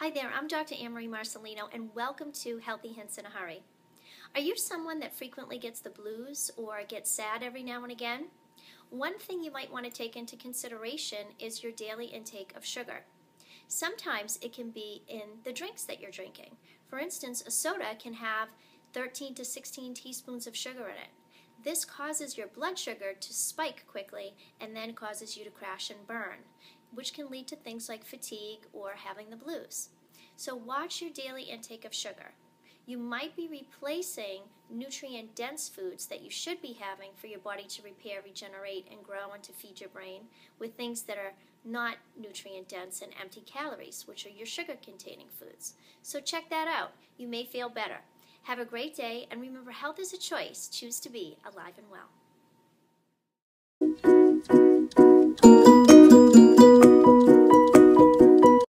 Hi there, I'm Dr. Anne-Marie Marcellino and welcome to Healthy Hints in a Hurry. Are you someone that frequently gets the blues or gets sad every now and again? One thing you might want to take into consideration is your daily intake of sugar. Sometimes it can be in the drinks that you're drinking. For instance, a soda can have 13 to 16 teaspoons of sugar in it. This causes your blood sugar to spike quickly and then causes you to crash and burn, which can lead to things like fatigue or having the blues. So watch your daily intake of sugar. You might be replacing nutrient dense foods that you should be having for your body to repair, regenerate, and grow and to feed your brain with things that are not nutrient dense and empty calories, which are your sugar containing foods. So check that out. You may feel better. Have a great day, and remember health is a choice. Choose to be alive and well.